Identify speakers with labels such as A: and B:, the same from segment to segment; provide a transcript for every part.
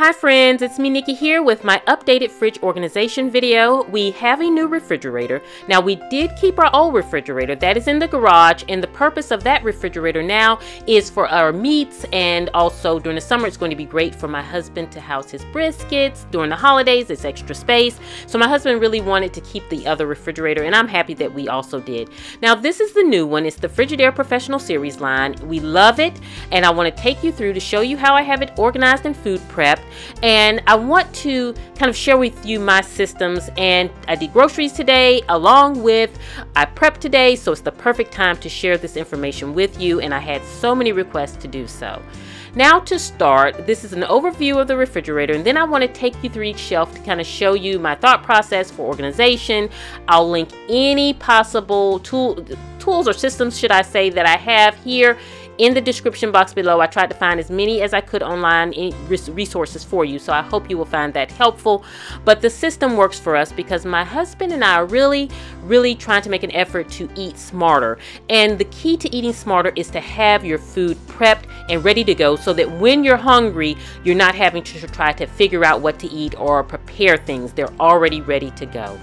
A: Hi friends, it's me Nikki here with my updated fridge organization video. We have a new refrigerator. Now we did keep our old refrigerator that is in the garage and the purpose of that refrigerator now is for our meats and also during the summer it's going to be great for my husband to house his briskets. During the holidays it's extra space. So my husband really wanted to keep the other refrigerator and I'm happy that we also did. Now this is the new one. It's the Frigidaire Professional Series line. We love it and I want to take you through to show you how I have it organized and food prepped and I want to kind of share with you my systems and I did groceries today along with I prepped today so it's the perfect time to share this information with you and I had so many requests to do so. Now to start, this is an overview of the refrigerator and then I want to take you through each shelf to kind of show you my thought process for organization. I'll link any possible tool, tools or systems should I say that I have here in the description box below. I tried to find as many as I could online resources for you, so I hope you will find that helpful. But the system works for us because my husband and I are really, really trying to make an effort to eat smarter. And the key to eating smarter is to have your food prepped and ready to go so that when you're hungry, you're not having to try to figure out what to eat or prepare things. They're already ready to go.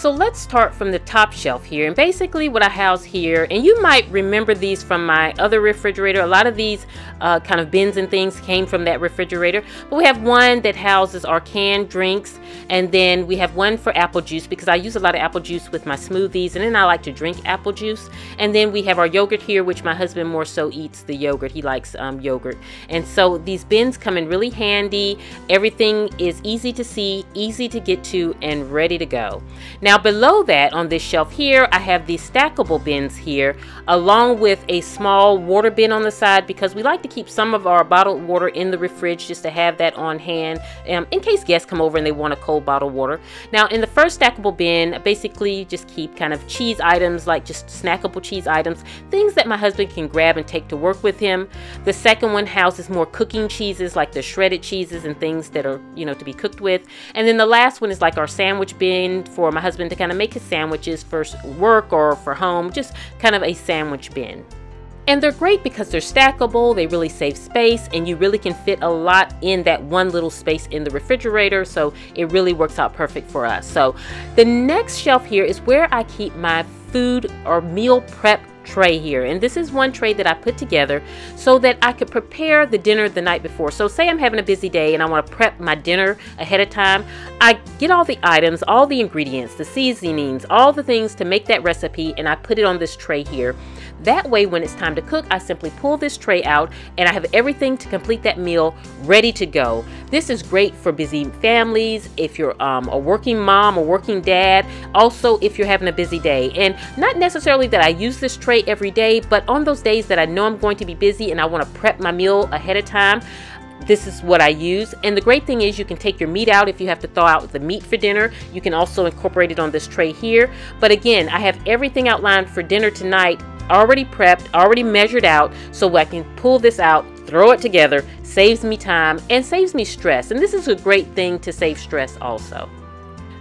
A: So let's start from the top shelf here and basically what I house here and you might remember these from my other refrigerator. A lot of these uh, kind of bins and things came from that refrigerator but we have one that houses our canned drinks and then we have one for apple juice because I use a lot of apple juice with my smoothies and then I like to drink apple juice and then we have our yogurt here which my husband more so eats the yogurt. He likes um, yogurt and so these bins come in really handy. Everything is easy to see, easy to get to and ready to go. Now now below that on this shelf here, I have these stackable bins here along with a small water bin on the side because we like to keep some of our bottled water in the fridge just to have that on hand um, in case guests come over and they want a cold bottled water. Now in the first stackable bin, basically just keep kind of cheese items like just snackable cheese items, things that my husband can grab and take to work with him. The second one houses more cooking cheeses like the shredded cheeses and things that are, you know, to be cooked with. And then the last one is like our sandwich bin for my husband husband to kind of make his sandwiches for work or for home, just kind of a sandwich bin. And they're great because they're stackable, they really save space, and you really can fit a lot in that one little space in the refrigerator, so it really works out perfect for us. So the next shelf here is where I keep my food or meal prep tray here. And this is one tray that I put together so that I could prepare the dinner the night before. So say I'm having a busy day and I want to prep my dinner ahead of time I get all the items all the ingredients the seasonings all the things to make that recipe and I put it on this tray here. That way when it's time to cook I simply pull this tray out and I have everything to complete that meal ready to go. This is great for busy families if you're um, a working mom or working dad also if you're having a busy day. And not necessarily that I use this tray tray every day, but on those days that I know I'm going to be busy and I want to prep my meal ahead of time, this is what I use. And the great thing is you can take your meat out if you have to thaw out the meat for dinner. You can also incorporate it on this tray here. But again, I have everything outlined for dinner tonight already prepped, already measured out, so I can pull this out, throw it together, saves me time, and saves me stress. And this is a great thing to save stress also.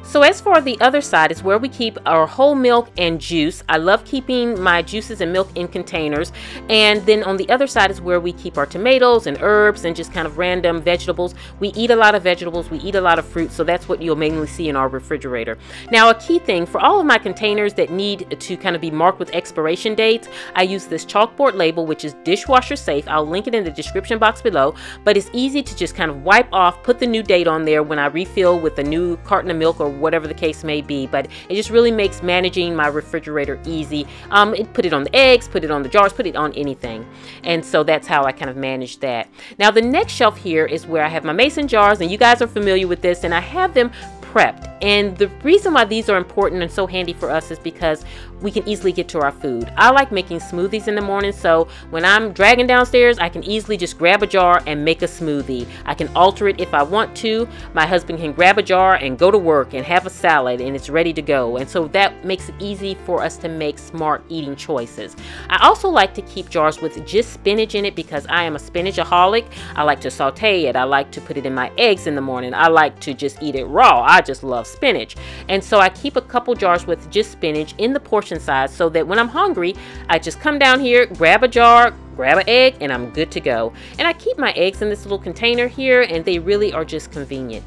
A: So as for the other side is where we keep our whole milk and juice. I love keeping my juices and milk in containers. And then on the other side is where we keep our tomatoes and herbs and just kind of random vegetables. We eat a lot of vegetables, we eat a lot of fruit, so that's what you'll mainly see in our refrigerator. Now a key thing, for all of my containers that need to kind of be marked with expiration dates, I use this chalkboard label which is dishwasher safe. I'll link it in the description box below, but it's easy to just kind of wipe off, put the new date on there when I refill with a new carton of milk or whatever the case may be. But it just really makes managing my refrigerator easy. Um, it, put it on the eggs, put it on the jars, put it on anything. And so that's how I kind of manage that. Now the next shelf here is where I have my mason jars and you guys are familiar with this and I have them prepped. And the reason why these are important and so handy for us is because we can easily get to our food. I like making smoothies in the morning, so when I'm dragging downstairs, I can easily just grab a jar and make a smoothie. I can alter it if I want to. My husband can grab a jar and go to work and have a salad and it's ready to go. And so that makes it easy for us to make smart eating choices. I also like to keep jars with just spinach in it because I am a spinachaholic. I like to saute it. I like to put it in my eggs in the morning. I like to just eat it raw. I just love spinach. And so I keep a couple jars with just spinach in the portion size so that when I'm hungry, I just come down here, grab a jar, grab an egg and I'm good to go. And I keep my eggs in this little container here and they really are just convenient.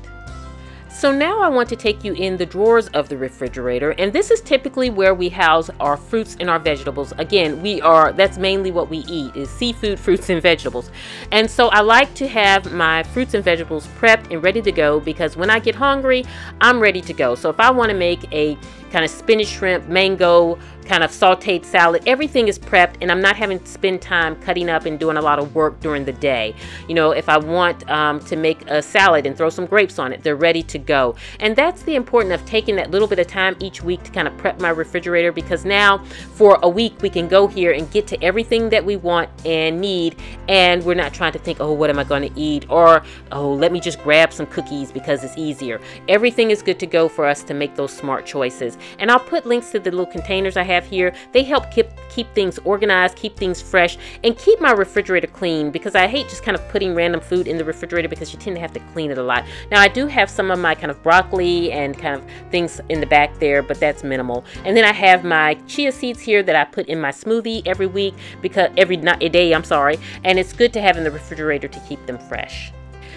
A: So now I want to take you in the drawers of the refrigerator and this is typically where we house our fruits and our vegetables. Again, we are, that's mainly what we eat is seafood, fruits and vegetables. And so I like to have my fruits and vegetables prepped and ready to go because when I get hungry, I'm ready to go. So if I want to make a kind of spinach shrimp, mango, kind of sauteed salad. Everything is prepped and I'm not having to spend time cutting up and doing a lot of work during the day. You know, if I want um, to make a salad and throw some grapes on it, they're ready to go. And that's the importance of taking that little bit of time each week to kind of prep my refrigerator because now for a week we can go here and get to everything that we want and need and we're not trying to think, oh, what am I going to eat? Or, oh, let me just grab some cookies because it's easier. Everything is good to go for us to make those smart choices. And I'll put links to the little containers I have here. They help keep, keep things organized, keep things fresh, and keep my refrigerator clean because I hate just kind of putting random food in the refrigerator because you tend to have to clean it a lot. Now I do have some of my kind of broccoli and kind of things in the back there, but that's minimal. And then I have my chia seeds here that I put in my smoothie every week because every day, I'm sorry, and it's good to have in the refrigerator to keep them fresh.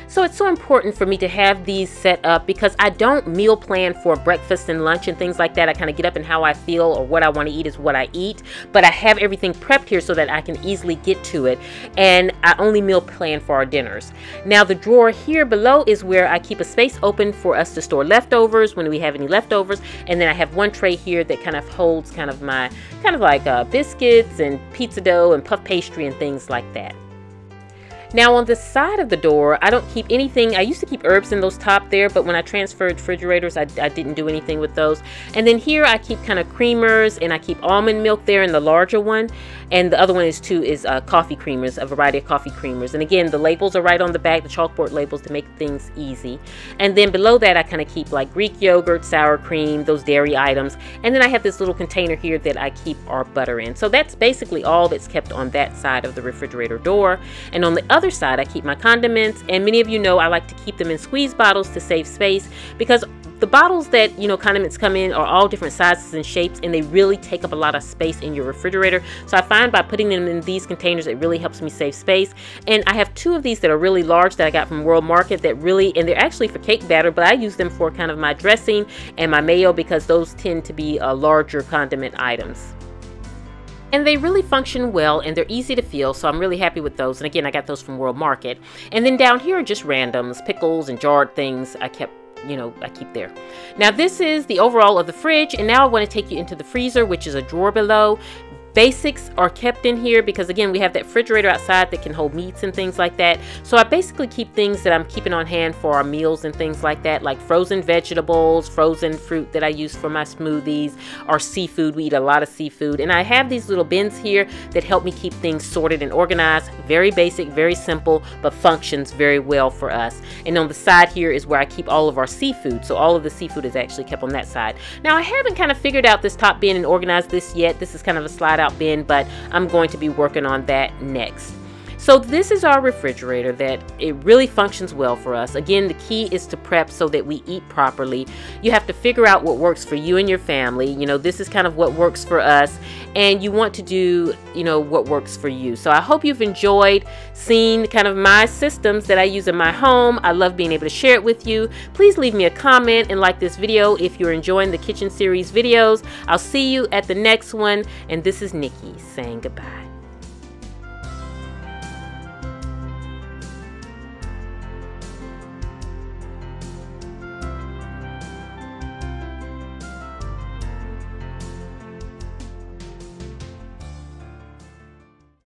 A: So it's so important for me to have these set up because I don't meal plan for breakfast and lunch and things like that. I kind of get up and how I feel or what I want to eat is what I eat. But I have everything prepped here so that I can easily get to it. And I only meal plan for our dinners. Now the drawer here below is where I keep a space open for us to store leftovers when we have any leftovers. And then I have one tray here that kind of holds kind of my, kind of like uh, biscuits and pizza dough and puff pastry and things like that. Now on the side of the door, I don't keep anything. I used to keep herbs in those top there, but when I transferred refrigerators, I, I didn't do anything with those. And then here I keep kind of creamers and I keep almond milk there in the larger one. And the other one is too is uh, coffee creamers, a variety of coffee creamers. And again, the labels are right on the back, the chalkboard labels to make things easy. And then below that, I kind of keep like Greek yogurt, sour cream, those dairy items. And then I have this little container here that I keep our butter in. So that's basically all that's kept on that side of the refrigerator door. And on the other other side, I keep my condiments, and many of you know I like to keep them in squeeze bottles to save space because the bottles that you know condiments come in are all different sizes and shapes and they really take up a lot of space in your refrigerator. So I find by putting them in these containers it really helps me save space. And I have two of these that are really large that I got from World Market that really and they're actually for cake batter but I use them for kind of my dressing and my mayo because those tend to be uh, larger condiment items and they really function well and they're easy to feel so I'm really happy with those. And again I got those from World Market. And then down here are just randoms pickles and jarred things I kept you know, I keep there. Now this is the overall of the fridge and now I want to take you into the freezer which is a drawer below basics are kept in here because again we have that refrigerator outside that can hold meats and things like that. So I basically keep things that I'm keeping on hand for our meals and things like that like frozen vegetables frozen fruit that I use for my smoothies our seafood. We eat a lot of seafood. And I have these little bins here that help me keep things sorted and organized. Very basic very simple but functions very well for us. And on the side here is where I keep all of our seafood. So all of the seafood is actually kept on that side. Now I haven't kind of figured out this top bin and organized this yet. This is kind of a slide out out bin, but I'm going to be working on that next. So this is our refrigerator that it really functions well for us. Again, the key is to prep so that we eat properly. You have to figure out what works for you and your family. You know, this is kind of what works for us and you want to do, you know, what works for you. So I hope you've enjoyed seeing kind of my systems that I use in my home. I love being able to share it with you. Please leave me a comment and like this video if you're enjoying the kitchen series videos. I'll see you at the next one and this is Nikki saying goodbye.